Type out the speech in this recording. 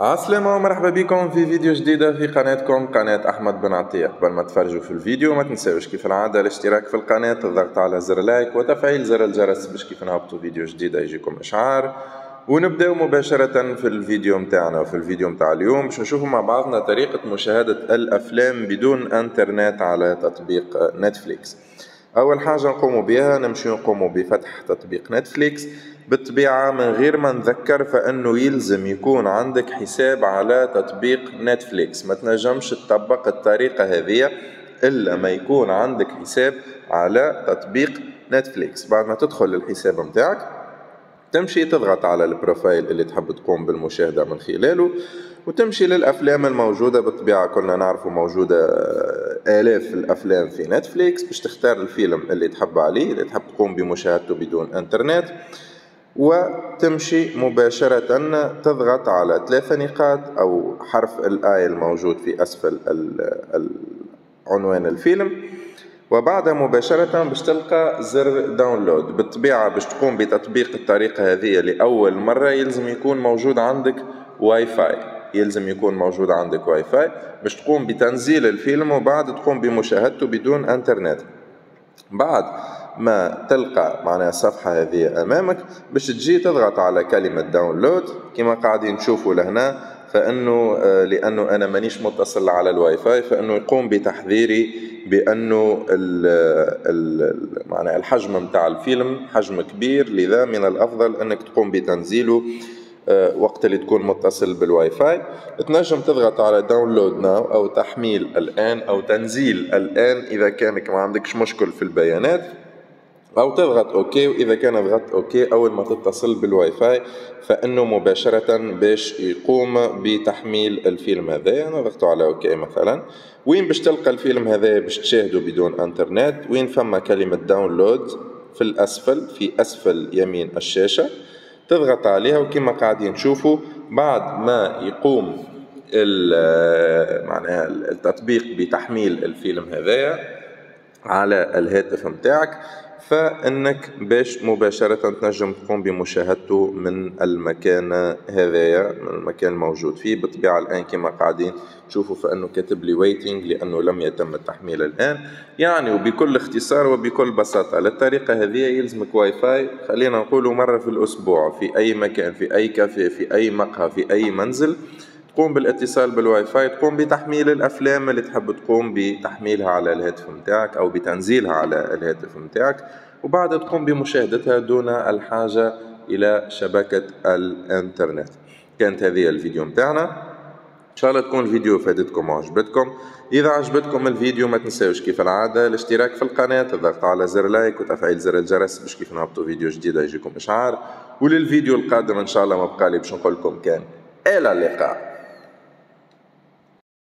عسلامة ومرحبا بكم في فيديو جديدة في قناتكم قناة أحمد بن عطية. قبل ما تفرجوا في الفيديو ما تنساوش كيف العادة الاشتراك في القناة الضغط على زر like وتفعيل زر الجرس باش كيف نهبطوا فيديو جديدة يجيكم إشعار. ونبداو مباشرة في الفيديو متاعنا. وفي الفيديو متاع اليوم باش نشوفوا مع بعضنا طريقة مشاهدة الأفلام بدون أنترنت على تطبيق نتفليكس. أول حاجة نقوم بها نمشي نقوم بفتح تطبيق نتفليكس. بالطبيعة من غير ما نذكر فإنه يلزم يكون عندك حساب على تطبيق نتفليكس. ما تنجمش تطبق الطريقة هذه إلا ما يكون عندك حساب على تطبيق نتفليكس. بعد ما تدخل الحساب متاعك تمشي تضغط على ال profile اللي تحب تقوم بالمشاهدة من خلاله. وتمشي للأفلام الموجودة بالطبيعة. كلنا نعرفوا موجودة آلاف الأفلام في نتفليكس. باش تختار الفيلم اللي تحب عليه اللي تحب تقوم بمشاهدته بدون إنترنت. وتمشي مباشرة تضغط على ثلاثة نقاط أو حرف ال i الموجود في أسفل عنوان الفيلم. وبعدها مباشرة باش تلقى زر download بالطبيعة باش تقوم بتطبيق الطريقة هذه لأول مرة يلزم يكون موجود عندك واي فاي يلزم يكون موجود عندك واي فاي باش تقوم بتنزيل الفيلم وبعد تقوم بمشاهدته بدون إنترنت. بعد ما تلقى معناها الصفحة هذه أمامك باش تجي تضغط على كلمة download كما قاعدين تشوفوا لهنا. فإنه آه، لأنه أنا مانيش متصل على الواي فاي فإنه يقوم بتحذيري بأنه معناها الحجم نتاع الفيلم حجم كبير لذا من الأفضل إنك تقوم بتنزيله. آه، وقت اللي تكون متصل بالواي فاي تنجم تضغط على download now أو تحميل الآن أو تنزيل الآن إذا كانك ما عندكش مشكل في البيانات. أو تضغط OK وإذا كان ضغطت OK أول ما تتصل بالواي فاي فإنه مباشرة باش يقوم بتحميل الفيلم هذا. أنا ضغطت على OK مثلا. وين باش تلقى الفيلم هذا باش تشاهده بدون إنترنت؟ وين فما كلمة download في الأسفل في أسفل يمين الشاشة. تضغط عليها وكما قاعدين نشوفوا بعد ما يقوم معناها التطبيق بتحميل الفيلم هذايا على الهاتف متاعك. فإنك باش مباشرة تنجم تقوم بمشاهدته من المكان هذايا من المكان الموجود فيه. بالطبيعة الآن كما قاعدين تشوفوا فإنه كاتب لي waiting لأنه لم يتم التحميل الآن. يعني وبكل اختصار وبكل بساطة للطريقة هذه يلزمك واي فاي خلينا نقوله مرة في الأسبوع في أي مكان في أي كافيه في أي مقهى في أي منزل. تقوم بالاتصال بالواي فاي تقوم بتحميل الأفلام اللي تحب تقوم بتحميلها على الهاتف متاعك أو بتنزيلها على الهاتف متاعك وبعد تقوم بمشاهدتها دون الحاجة إلى شبكة الإنترنت. كانت هذه الفيديو متاعنا. إن شاء الله تكون الفيديو فادتكم وعجبتكم. إذا عجبتكم الفيديو ما تنساوش كيف العادة الاشتراك في القناة الضغط على زر لايك وتفعيل زر الجرس باش كيف نهبطوا فيديو جديد يجيكم إشعار. وللفيديو القادم إن شاء الله ما بقالي باش نقول لكم كان إلى اللقاء.